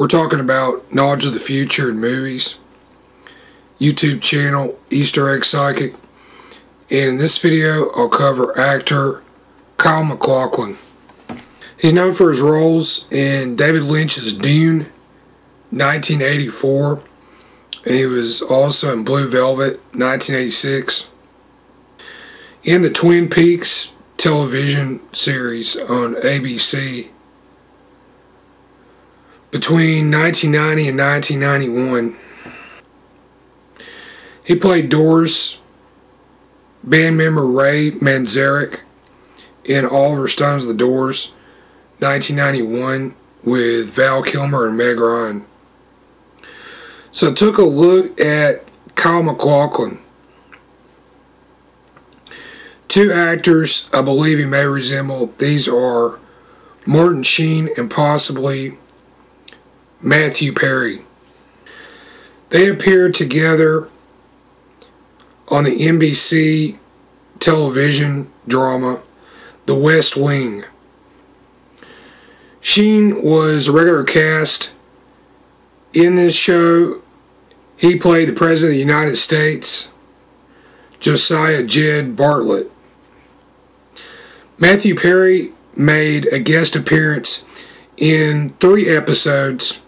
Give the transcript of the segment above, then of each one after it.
We're talking about knowledge of the future and movies, YouTube channel Easter Egg Psychic, and in this video I'll cover actor Kyle MacLachlan. He's known for his roles in David Lynch's Dune, 1984, and he was also in Blue Velvet, 1986, in the Twin Peaks television series on ABC between 1990 and 1991. He played Doors band member Ray Manzarek in Oliver Stone's The Doors 1991 with Val Kilmer and Meg Ryan. So took a look at Kyle MacLachlan. Two actors I believe he may resemble. These are Martin Sheen and possibly Matthew Perry. They appeared together on the NBC television drama The West Wing. Sheen was a regular cast in this show. He played the President of the United States, Josiah Jed Bartlet. Matthew Perry made a guest appearance in three episodes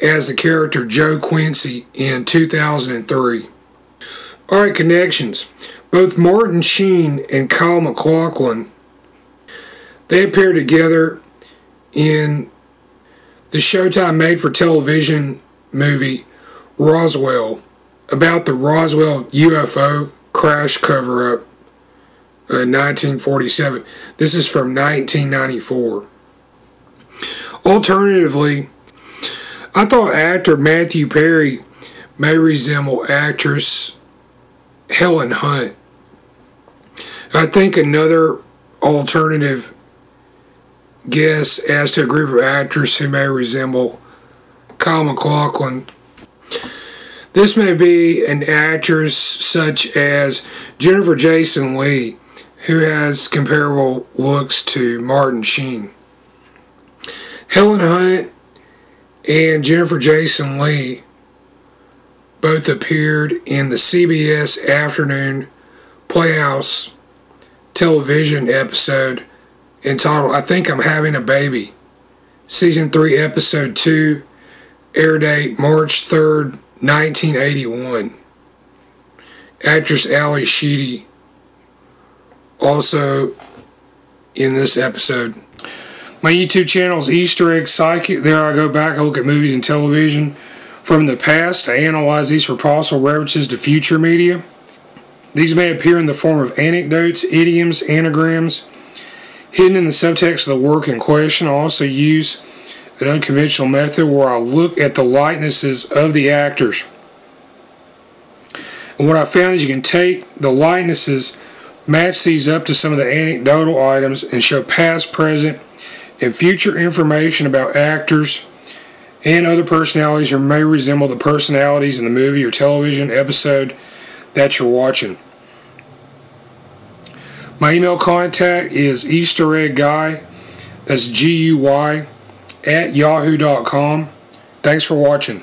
as the character Joe Quincy in 2003. Alright, connections. Both Martin Sheen and Kyle MacLachlan, they appear together in the Showtime made for television movie Roswell about the Roswell UFO crash cover up in uh, 1947. This is from 1994. Alternatively, I thought actor Matthew Perry may resemble actress Helen Hunt. I think another alternative guess as to a group of actors who may resemble Kyle MacLachlan. This may be an actress such as Jennifer Jason Leigh, who has comparable looks to Martin Sheen. Helen Hunt and Jennifer Jason Leigh both appeared in the CBS Afternoon Playhouse television episode entitled I Think I'm Having a Baby. Season 3, Episode 2, air date March 3rd, 1981. Actress Ally Sheedy also in this episode. My YouTube channel is Easter Egg Psychic. There I go back, and look at movies and television from the past. I analyze these for possible references to future media. These may appear in the form of anecdotes, idioms, anagrams, hidden in the subtext of the work in question. I also use an unconventional method where I look at the likenesses of the actors. And what I found is you can take the likenesses, match these up to some of the anecdotal items, and show past, present, and future information about actors and other personalities who may resemble the personalities in the movie or television episode that you're watching. My email contact is Easter Egg Guy, that's G U Y, at yahoo.com. Thanks for watching.